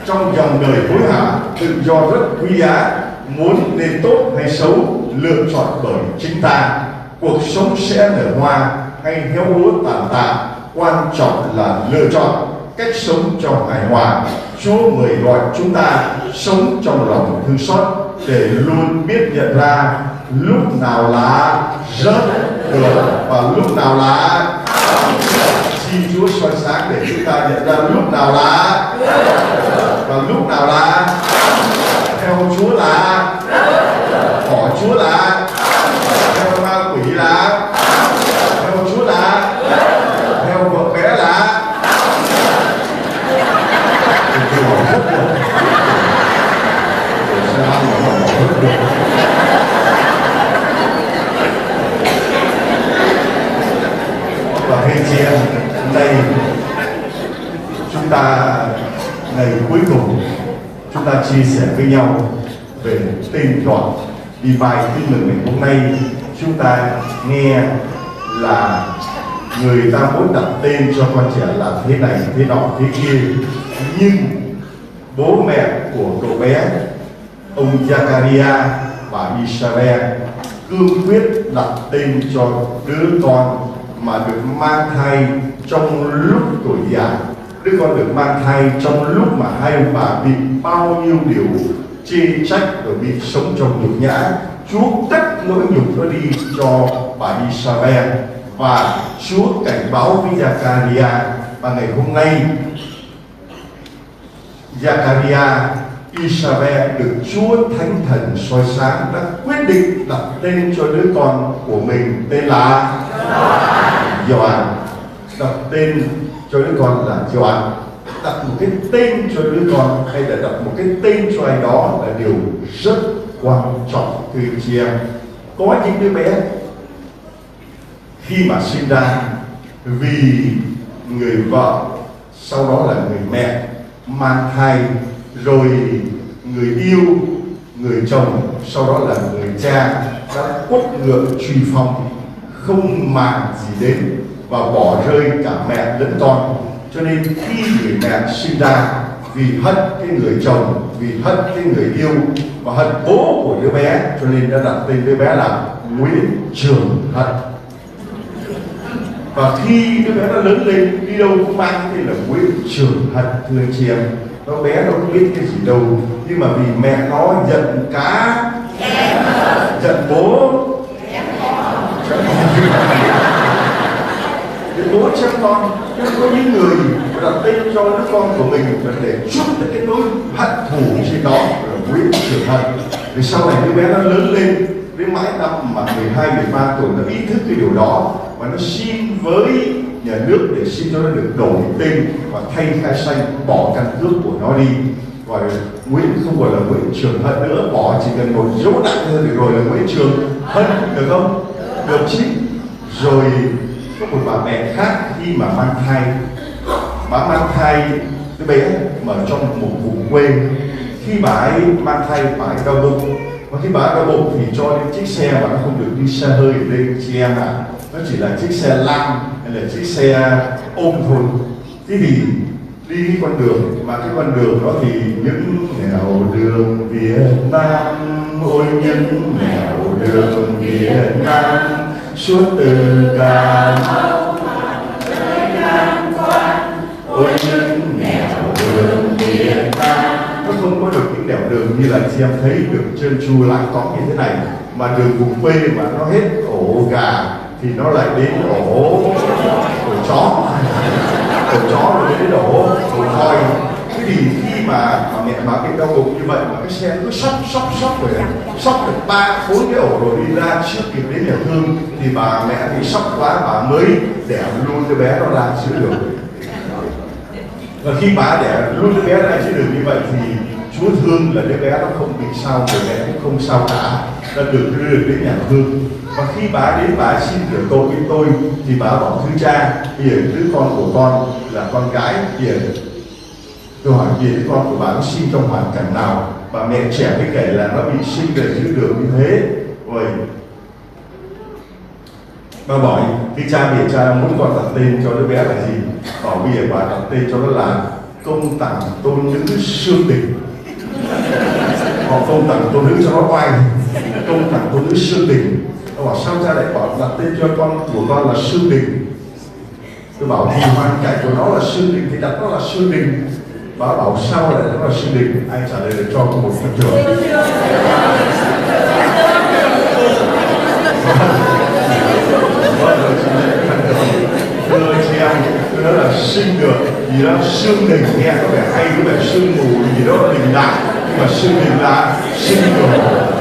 Speaker 3: trong dòng đời hối hả tự do rất quý giá muốn nên tốt hay xấu lựa chọn bởi chính ta cuộc sống sẽ nở hoa hay héo úa tàn tạ quan trọng là lựa chọn cách sống cho hài hòa Chúa mời gọi chúng ta sống trong lòng thương xót để luôn biết nhận ra lúc nào là rất được và lúc nào là xin Chúa soi sáng để chúng ta nhận ra lúc nào là và lúc nào là theo Chúa là sẻ với nhau về tên đoạn Divine Healing ngày hôm nay chúng ta nghe là người ta muốn đặt tên cho con trẻ là thế này thế nọ thế kia nhưng bố mẹ của cậu bé ông Zakaria và Isabel cương quyết đặt tên cho đứa con mà được mang thai trong lúc tuổi già đứa con được mang thai trong lúc mà hai ông bà bị bao nhiêu điều chê trách rồi bị sống trong nhục nhã Chúa tách nỗi nhục nó đi cho bà Isabel và Chúa cảnh báo với Zakaria và ngày hôm nay Zakaria Isabel được Chúa Thánh Thần soi sáng đã quyết định đặt tên cho đứa con của mình tên là Gioan đặt tên cho đứa con là Gioan đặt một cái tên cho đứa con hay là đặt một cái tên cho ai đó là điều rất quan trọng thưa chị em có những đứa bé khi mà sinh ra vì người vợ sau đó là người mẹ mang thai rồi người yêu người chồng sau đó là người cha đã quất ngược truy phong không màng gì đến và bỏ rơi cả mẹ lẫn con cho nên khi người mẹ sinh ra vì hận cái người chồng vì hận cái người yêu và hận bố của đứa bé cho nên đã đặt tên đứa bé là Nguyễn Trường Hận và khi đứa bé nó lớn lên đi đâu cũng mang tên là Nguyễn Trường Hận thưa anh chị em nó bé nó không biết cái gì đâu nhưng mà vì mẹ nó giận cá giận bố để bố chăm con nhưng có những người đặt tên cho đứa con của mình và để chút cái nỗi hận thù gì đó là nguyễn Trường thành vì sau này đứa bé nó lớn lên đến mãi năm mà 12, 13 tuổi nó ý thức cái điều đó và nó xin với nhà nước để xin cho nó được đổi tên và thay khai xanh bỏ căn cước của nó đi và Nguyễn không gọi là Nguyễn Trường Hận nữa bỏ chỉ cần một dấu nặng thôi thì rồi là Nguyễn Trường Hận được không được chứ rồi có một bà mẹ khác khi mà mang thai bà mang thai đứa bé mà trong một vùng quê khi bà ấy mang thai bà ấy đau bụng và khi bà ấy đau bụng thì cho đến chiếc xe mà nó không được đi xe hơi lên chị em ạ nó chỉ là chiếc xe lăn hay là chiếc xe ôm thôi thế thì đi cái con đường mà cái con đường đó thì những nẻo đường Việt Nam ôi những nẻo đường Việt Nam suốt từ máu mau tới nam quan ôi những nẻo đường việt ta nó không có được những nẻo đường như là chị em thấy được trơn tru lãng cọng như thế này mà đường vùng quê mà nó hết ổ gà thì nó lại đến ổ ổ chó ổ chó rồi đến ổ ổ voi thì khi mà bà mẹ báo bị đau bụng như vậy mà cái xe cứ sóc sóc sóc rồi à, sóc được ba bốn cái ổ rồi đi ra trước kịp đến nhà thương thì bà mẹ bị sóc quá bà mới đẻ luôn cái bé nó ra chữa được và khi bà đẻ luôn đứa bé ra chữa được như vậy thì Chúa thương là đứa bé nó không bị sao người bé cũng không sao cả đã được đưa đến nhà thương và khi bà đến bà xin được tội với tôi thì bà bảo thứ cha hiển đứa con của con là con gái hiển Tôi hỏi gì con của bạn sinh trong hoàn cảnh nào và mẹ trẻ mới kể là nó bị sinh về dưới đường như thế Ôi Bà bảo cái cha mẹ cha muốn con đặt tên cho đứa bé là gì Bảo bây giờ bà đặt tên cho nó là Công tặng tôn nữ siêu tình Họ công tặng tôn nữ cho nó oai Công tặng tôn nữ siêu tình Tôi bảo sao cha lại bảo đặt tên cho con của con là siêu đình Tôi bảo thì hoàn cảnh của nó là siêu đình thì đặt nó là siêu đình và bảo sau này đó là sinh định anh trả lời được cho một phần trường thưa chị em nó là sinh được vì nó sương đình nghe có vẻ hay có vẻ sương mù gì đó đình lại nhưng mà sương đình là sinh được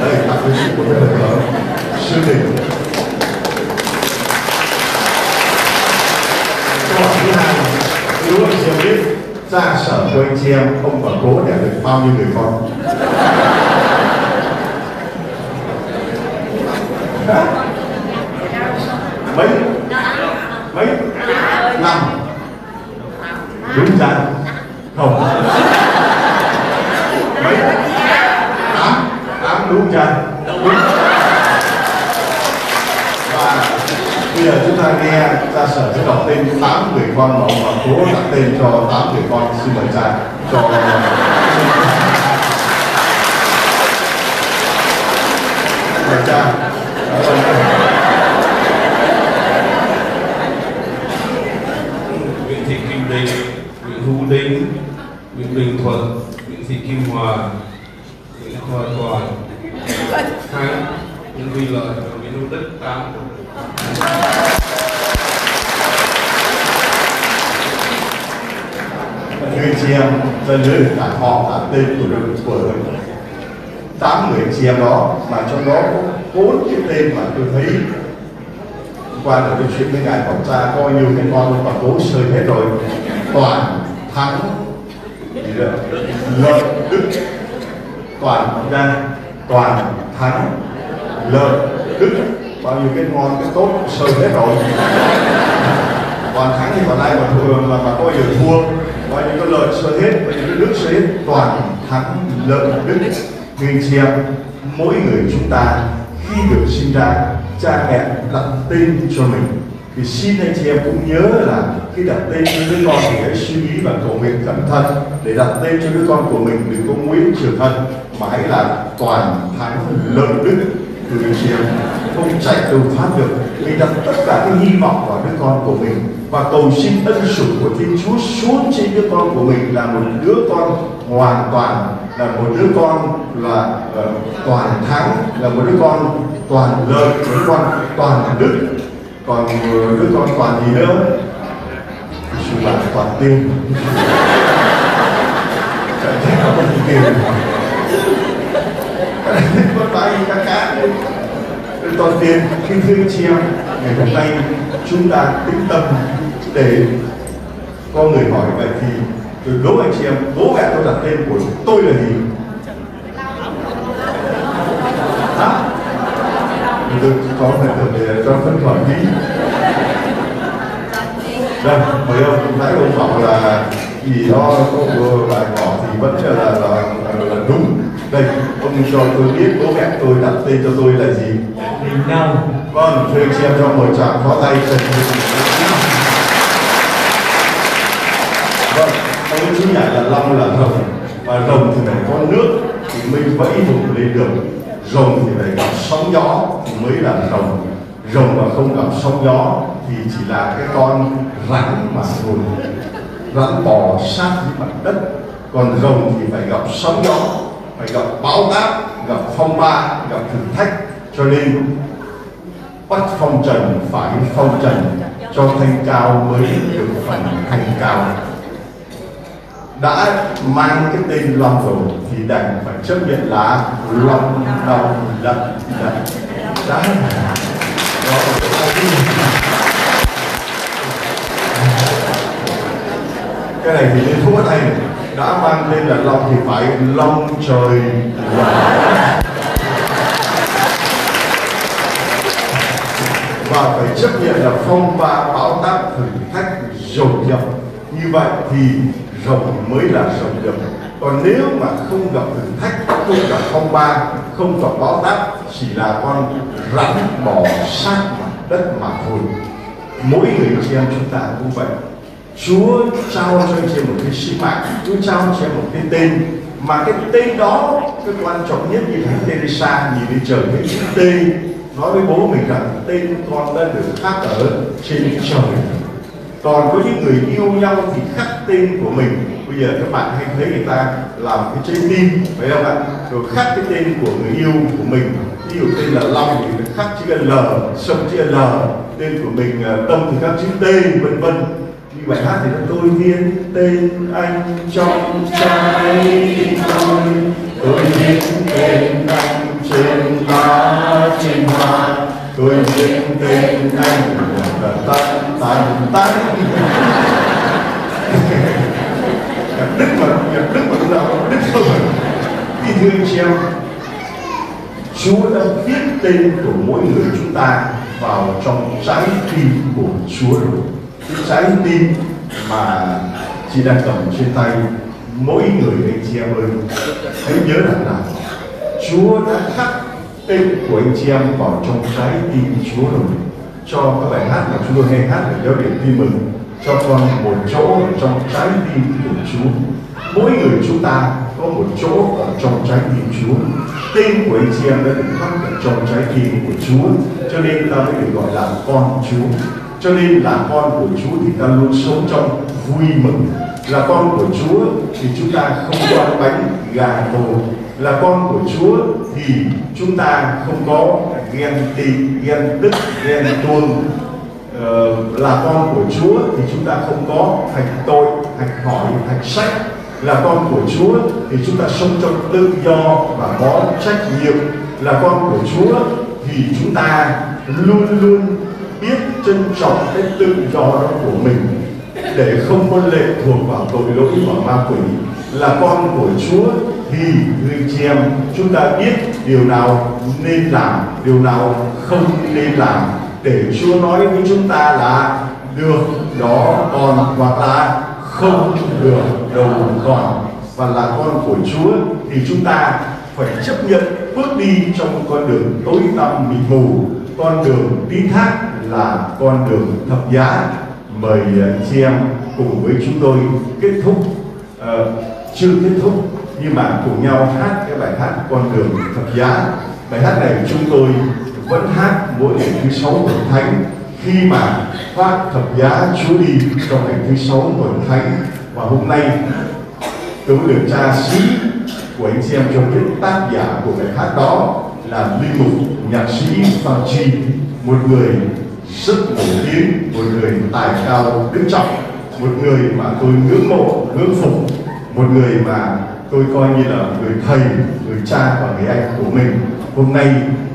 Speaker 3: đây tặng cái sự của rất là sương đình câu hỏi thứ hai đúng không chị? biết ra sở của anh chị em ông và cố để được bao nhiêu người con mấy mấy năm đúng ra không mấy tám tám đúng ra đúng bây giờ chúng ta nghe ra sở sẽ đọc tên tám người con mà ông bà cố đặt tên cho tám người
Speaker 1: con xin mời cha cho mời cha Nguyễn Thị Kim Đình, Nguyễn Hữu Đình, Nguyễn Bình Thuận, Nguyễn Thị Kim Hòa, Nguyễn Hòa Toàn, Thắng, Nguyễn Huy Lợi, Nguyễn Hữu Đức, Tám,
Speaker 3: người chiêm dân nữ cả họ là tên của đường của tám người chiêm đó mà trong đó có bốn cái tên mà tôi thấy qua được cái chuyện với ngài phòng tra coi nhiều cái con còn cố sơi hết rồi toàn thắng lợi đức toàn ra toàn thắng lợi đức bao nhiêu cái ngon cái tốt sơ hết rồi còn thắng thì còn ai mà thường là mà có giờ thua bao nhiêu cái lợi sơ hết bao nhiêu cái đức sơ hết toàn thắng lợi đức thì chị mỗi người chúng ta khi được sinh ra cha mẹ đặt tên cho mình thì xin anh chị em cũng nhớ là khi đặt tên cho đứa con thì hãy suy nghĩ và cầu nguyện cẩn thận để đặt tên cho đứa con của mình đừng có nguyễn trường thân mà hãy là toàn thắng lợi đức từ anh chị em không chạy cứu thoát được mình đặt tất cả cái hy vọng vào đứa con của mình và cầu xin ân sủng của Thiên Chúa xuống trên đứa con của mình là một đứa con hoàn toàn là một đứa con là uh, toàn thắng là một đứa con toàn lợi một đứa con toàn đức còn uh, đứa con toàn gì nữa sự là toàn tiên cái này có cái tiền cái này có cá đầu tiên khi chị em ngày hôm nay chúng ta tĩnh tâm để con người hỏi vậy thì tôi đố anh chị em bố mẹ tôi đặt tên của tôi là gì hả được có phải để cho phân khỏi đi đây mới ông nãy ông bảo là gì đó có bài bỏ thì vẫn là là, là, là đúng đây ông cho tôi biết bố mẹ tôi đặt tên cho tôi là gì Đình Đồng Vâng, xin chị em trong buổi trạm có tay Trần Thị Vâng, tôi chính nhảy là long là rồng Và rồng thì phải có nước thì mới vẫy vùng lên được Rồng thì phải gặp sóng gió thì mới là rồng Rồng mà không gặp sóng gió thì chỉ là cái con rắn mà thôi Rắn bò sát với mặt đất Còn rồng thì phải gặp sóng gió phải gặp bão táp gặp phong ba gặp thử thách cho nên bắt phong trần phải phong trần cho thanh cao mới được phần thanh cao đã mang cái tên loan rồi thì đành phải chấp nhận là loan đầu lận lận đã cái này thì nên thuốc này đã mang tên là long thì phải long trời lở và phải chấp nhận là phong ba bão táp thử thách dồn dập như vậy thì rồng mới là rồng dập còn nếu mà không gặp thử thách không gặp phong ba không gặp bão táp chỉ là con rắn bò sát mặt đất mà thôi mỗi người chị em chúng ta cũng vậy Chúa trao cho anh chị một cái sứ mạng Chúa trao cho em một cái tên mà cái tên đó cái quan trọng nhất như thánh Teresa nhìn lên trời cái chữ tên nói với bố mình rằng tên con đã được khắc ở trên trời còn có những người yêu nhau thì khắc tên của mình bây giờ các bạn hay thấy người ta làm cái trái tim phải không ạ rồi khắc cái tên của người yêu của mình ví dụ tên là long thì khắc chữ l sông chữ l tên của mình à, tâm thì khắc chữ t vân vân như bài hát thì nó tôi viết tên anh trong trái tim tôi tôi viết tên anh sinh hóa sinh hoa tuổi diễn tên anh và tận tận tận nhập đức Phật, nhập đức Phật lúc nào đức Phật, thì thương treo Chúa đã viết tên của mỗi người chúng ta vào trong trái tim của Chúa rồi trái tim mà chị đang cầm trên tay mỗi người anh chị em ơi hãy nhớ rằng là Chúa đã khắc tên của anh chị em vào trong trái tim Chúa rồi cho các bài hát mà Chúa hay hát để giáo điểm tin mừng cho con một chỗ ở trong trái tim của Chúa mỗi người chúng ta có một chỗ ở trong trái tim Chúa tên của anh chị em đã được khắc ở trong trái tim của Chúa cho nên ta mới được gọi là con Chúa cho nên là con của Chúa thì ta luôn sống trong vui mừng là con của Chúa thì chúng ta không quan bánh gà đồ là con của Chúa thì chúng ta không có ghen tị, ghen tức, ghen tuông ờ, là con của Chúa thì chúng ta không có hành tội, hành hỏi, hành sách là con của Chúa thì chúng ta sống trong tự do và có trách nhiệm là con của Chúa thì chúng ta luôn luôn biết trân trọng cái tự do đó của mình để không có lệ thuộc vào tội lỗi và ma quỷ là con của Chúa thì người chị em chúng ta biết điều nào nên làm điều nào không nên làm để Chúa nói với chúng ta là được đó còn hoặc là không được đâu còn và là con của Chúa thì chúng ta phải chấp nhận bước đi trong con đường tối tăm mịt mù con đường đi thác là con đường thập giá mời à, chị em cùng với chúng tôi kết thúc uh, ờ, chưa kết thúc nhưng mà cùng nhau hát cái bài hát con đường thập giá bài hát này chúng tôi vẫn hát mỗi ngày thứ sáu tuần thánh khi mà phát thập giá chúa đi trong ngày thứ sáu tuần thánh và hôm nay tôi được tra sĩ của anh chị em cho biết tác giả của bài hát đó là linh mục nhạc sĩ Phan Chi một người rất nổi tiếng một người tài cao đức trọng một người mà tôi ngưỡng mộ ngưỡng phục một người mà tôi coi như là người thầy, người cha và người anh của mình. Hôm nay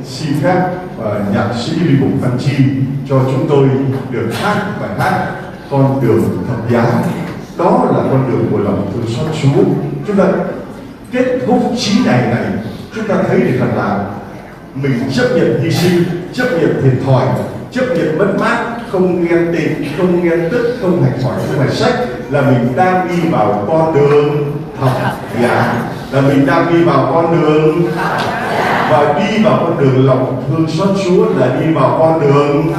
Speaker 3: xin phép và ờ, nhạc sĩ Lý Bục Văn Chi cho chúng tôi được hát bài hát Con đường thập giá. Đó là con đường của lòng thương xót Chúa. Chúng ta kết thúc trí này này, chúng ta thấy được rằng là mình chấp nhận hy sinh, chấp nhận thiệt thòi, chấp nhận mất mát, không nghe tình, không nghe tức, không hành hỏi, không hành sách là mình đang đi vào con đường Học giả dạ. là mình đang đi vào con đường và đi vào con đường lòng thương xót Chúa là đi vào con đường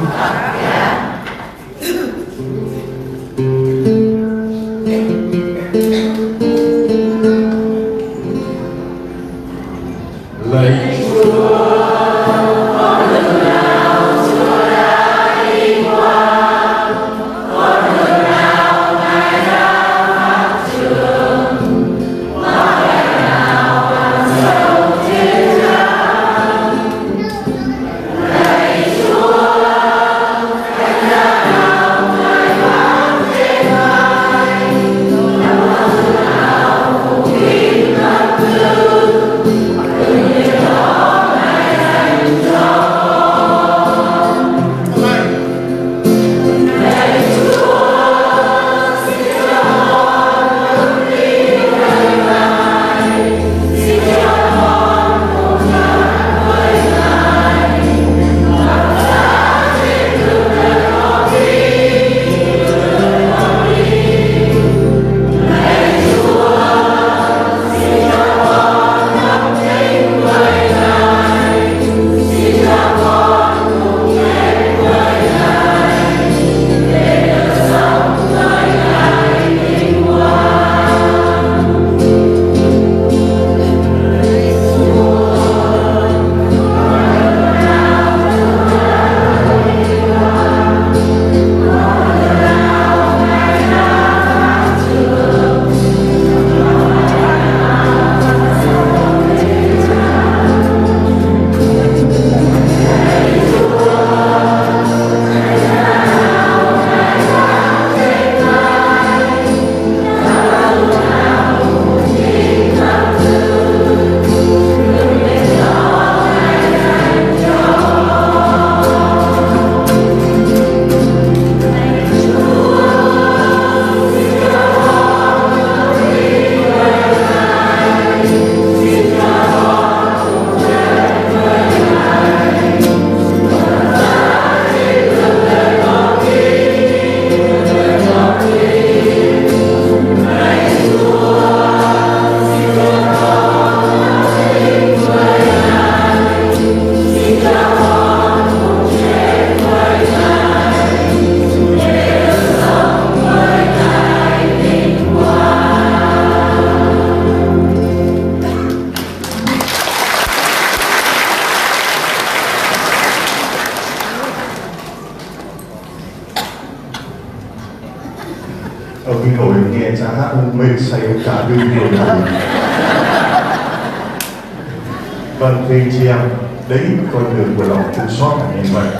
Speaker 3: so cảnh hiện vật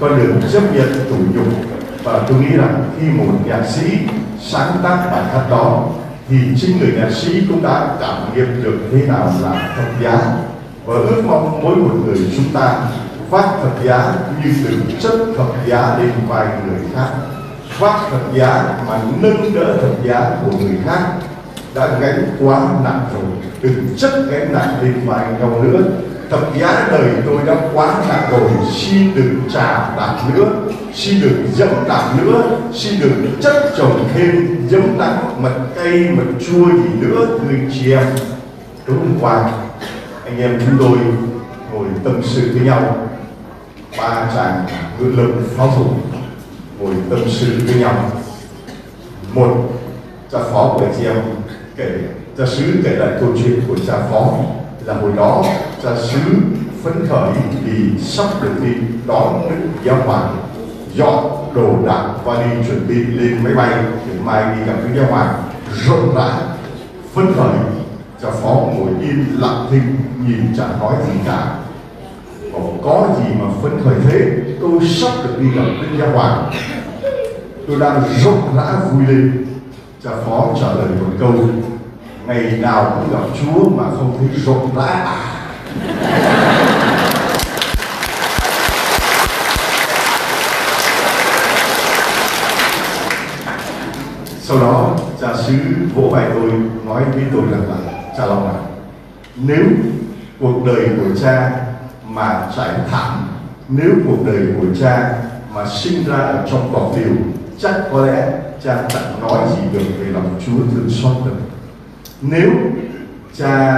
Speaker 3: có đường chấp nhận tủ nhục và tôi nghĩ rằng khi một nhạc sĩ sáng tác bài hát đó thì chính người nhạc sĩ cũng đã cảm nghiệm được thế nào là thật giá và ước mong mỗi một người chúng ta phát thật giá như từ chất thật giá đến vài người khác phát thật giá mà nâng đỡ thật giá của người khác đã gánh quá nặng rồi đừng chất gánh nặng lên vài nhau nữa tập giá đời tôi đã quá nặng rồi xin đừng trả đạp nữa xin đừng dẫm đạp nữa xin đừng chất trồng thêm dẫm đạp mật cây mật chua gì nữa người chị em tối hôm qua anh em chúng tôi ngồi tâm sự với nhau ba chàng ngự lực pháo thủ ngồi tâm sự với nhau một cha phó của chị em kể cha sứ kể lại câu chuyện của cha phó là hồi đó là xứ phấn khởi vì sắp được đi đón đức giáo hoàng dọn đồ đạc và đi chuẩn bị lên máy bay để mai đi gặp đức giáo hoàng rộn rã phấn khởi cha phó ngồi im lặng thinh nhìn chẳng nói gì cả còn có gì mà phấn khởi thế tôi sắp được đi gặp đức giáo hoàng tôi đang rộn rã vui lên cha phó trả lời một câu ngày nào cũng gặp chúa mà không thấy rộn rã à sau đó, cha sứ vỗ vai tôi, nói với tôi rằng là, cha Long à, nếu cuộc đời của cha mà trải thảm, nếu cuộc đời của cha mà sinh ra ở trong cỏ điều, chắc có lẽ cha chẳng nói gì được về lòng Chúa thương xót được. Nếu cha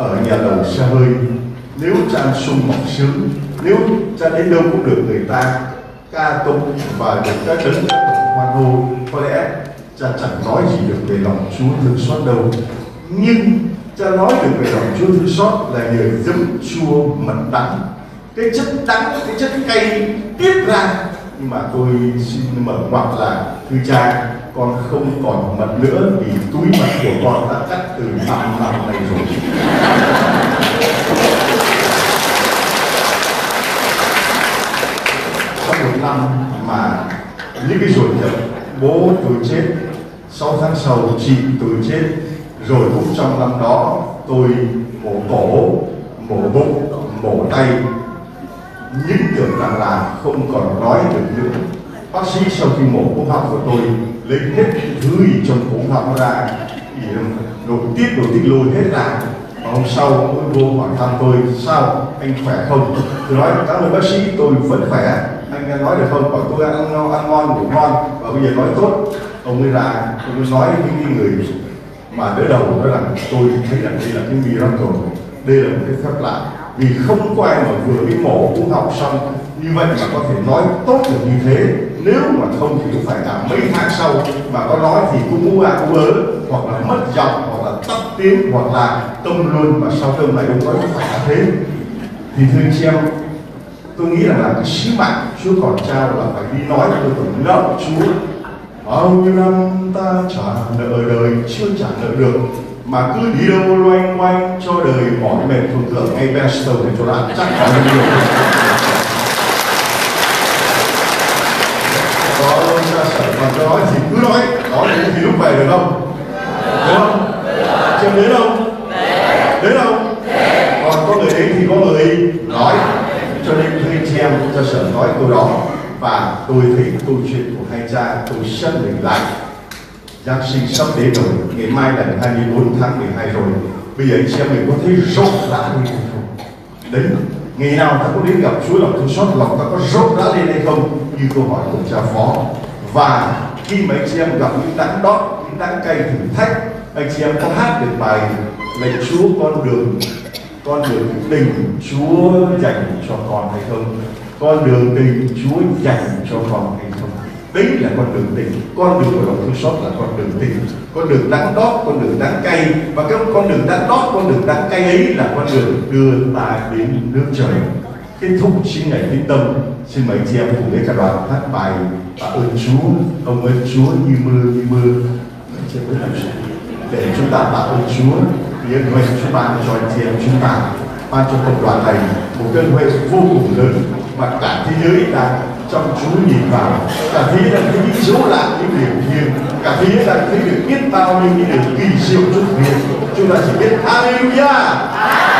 Speaker 3: ở nhà đầu xa hơi nếu cha sung mọc sướng nếu cha đến đâu cũng được người ta ca tụng và được các đấng các bậc hoan hô có lẽ cha chẳng nói gì được về lòng chúa thương xót đâu nhưng cha nói được về lòng chúa thương xót là nhờ dấm chua mật đắng cái chất đắng cái chất cay tiết ra nhưng mà tôi xin mở ngoặc là thưa cha con không còn mật nữa vì túi mật của con đã cắt từ năm năm nay rồi trong một năm mà những cái rồi nhập bố tôi chết sau tháng sau chị tôi chết rồi cũng trong năm đó tôi mổ cổ mổ bụng mổ tay những tưởng rằng là không còn nói được nữa bác sĩ sau khi mổ cũng học của tôi lấy hết những thứ trong cổ họng ra thì nội tiết nội tiết lôi hết ra và hôm sau ông vô hỏi thăm tôi sao anh khỏe không tôi nói cảm ơn bác sĩ tôi vẫn khỏe anh nói được không bảo tôi ăn ngon ăn ngon ngủ ngon và bây giờ nói tốt ông ấy ra ông ấy nói với những người mà đỡ đầu nói rằng tôi thấy rằng đây là cái miracle đây là một cái phép lạ vì không có ai mà vừa bị mổ cũng học xong như vậy mà có thể nói tốt được như thế nếu mà không hiểu phải là mấy tháng sau mà có nói thì cũng mua à cũng ớ hoặc là mất giọng hoặc là tắt tiếng hoặc là tông luôn mà sau cơn lại cũng có phải là thế thì thưa anh chị em tôi nghĩ rằng là, cái sứ mạng Chúa còn trao là phải đi nói cho tôi còn nợ Chúa bao nhiêu năm ta trả nợ đời chưa trả nợ được mà cứ đi đâu loanh quanh cho đời mỏi mệt thường thường ngay Bestow thì cho đã chắc chắn nhiều đó thì cứ nói nói những gì lúc về được không được không chưa đến không đến không còn có người ấy thì có người nói cho nên thưa anh chị em cơ sở nói câu đó và tôi thấy câu chuyện của hai cha tôi sân mình lại Giáng sinh sắp đến rồi, ngày mai là ngày 24 tháng 12 rồi. Bây giờ anh chị em mình có thấy rốt rã lên hay không? Đấy, ngày nào ta có đến gặp Chúa lòng thương xót, lòng ta có rốt rã lên hay không? Như câu hỏi của cha Phó và khi mà anh chị em gặp những đắng đót những đắng cay thử thách anh chị em có hát được bài lạy chúa con đường con đường tình chúa dành cho con hay không con đường tình chúa dành cho con hay không đấy là con đường tình con đường của lòng thương xót là con đường tình con đường đắng đót con đường đắng cay và cái con đường đắng đót con đường đắng cay ấy là con đường đưa ta đến nước trời kết thúc xin ngày kính tâm xin mời anh chị em cùng với các đoàn hát bài và ơn Chúa ông ơn Chúa như mưa như mưa trên bước hành để chúng ta tạ ơn Chúa vì ơn huệ Chúa ban cho anh chị em chúng ta ban cho cộng đoàn này một ơn huệ vô cùng lớn mà cả thế giới đang trong Chúa nhìn vào cả thế giới đang thấy những dấu lạ những điều nhiên cả thế giới đang thấy được biết bao nhiêu những điều kỳ diệu trước kia chúng ta chỉ biết Hallelujah